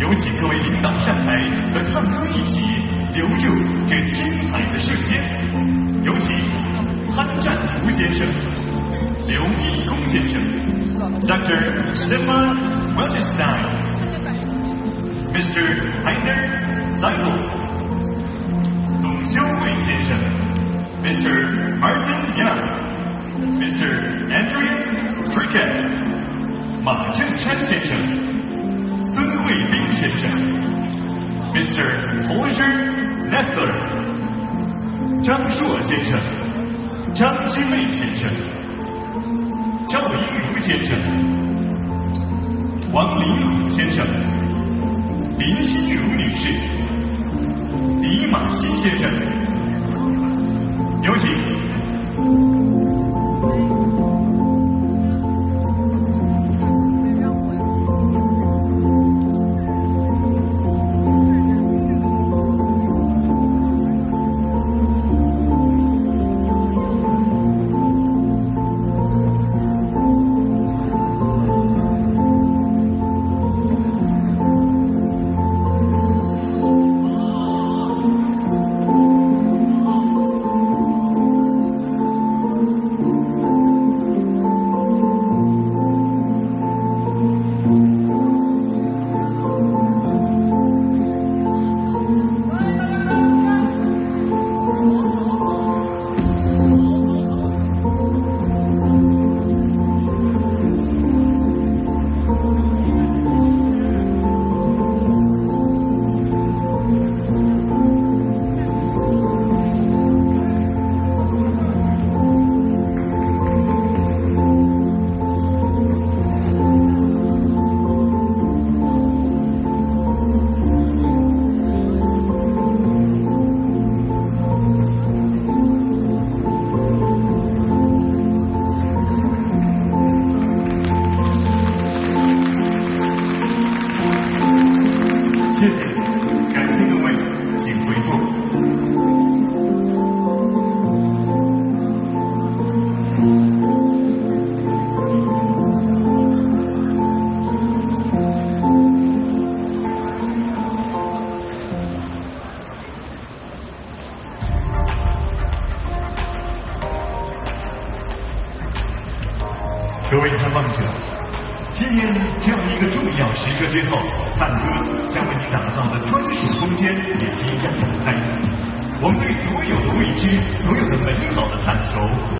有请各位领导上台，和唱歌一起留住这精彩的瞬间。有请潘占图先生、刘义功先生、Dr. Stefan w e l c h s t e i n、Mr. Heiner Seidel、董修卫先生、Mr. Martin Young。Mr. Andreas Fricket，马正山先生，先生，Mr. Holger Nestler，张硕先生，张之卫先生，赵英如先生，王林虎先生，林心如女士，李马西先生，有请。各位探望者，今天这样一个重要时刻之后，探戈将为你打造的专属空间也即将展开。我们对所有的未知、所有的美好的探求。